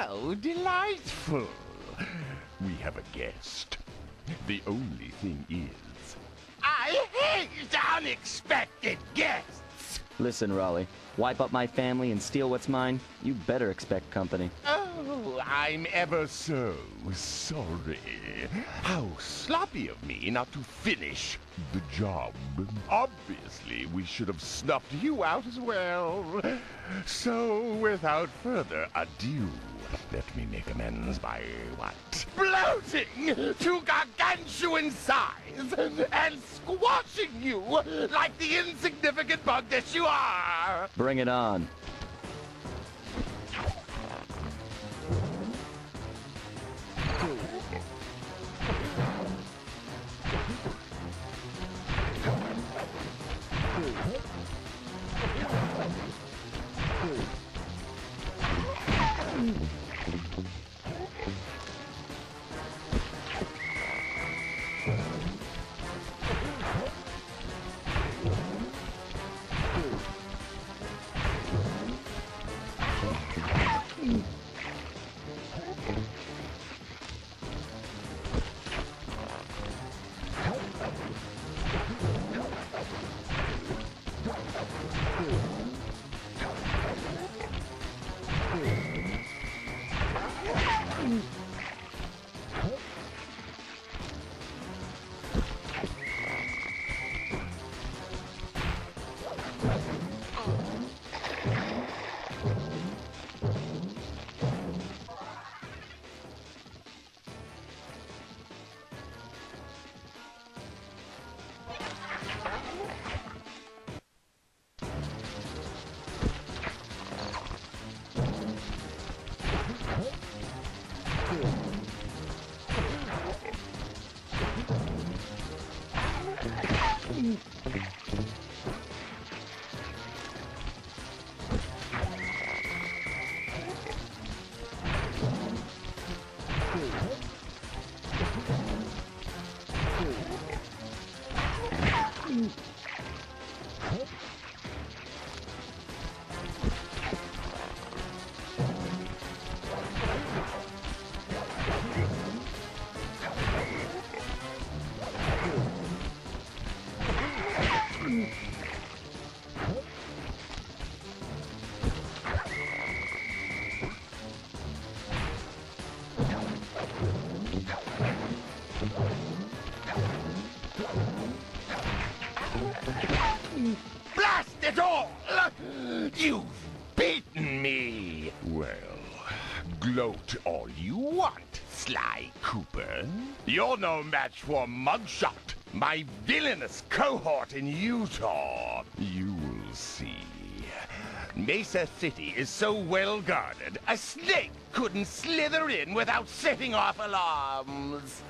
How delightful. We have a guest. The only thing is, I hate unexpected. Listen, Raleigh. Wipe up my family and steal what's mine? You better expect company. Oh, I'm ever so sorry. How sloppy of me not to finish the job. Obviously, we should have snuffed you out as well. So, without further ado, let me make amends by what? Bloating to gargantuan size and squashing you like the insignificant bug that you are! Bring it on. Ooh. Blast it all! You've beaten me! Well, gloat all you want, Sly Cooper. You're no match for Mugshot, my villainous cohort in Utah. You will see. Mesa City is so well guarded, a snake couldn't slither in without setting off alarms.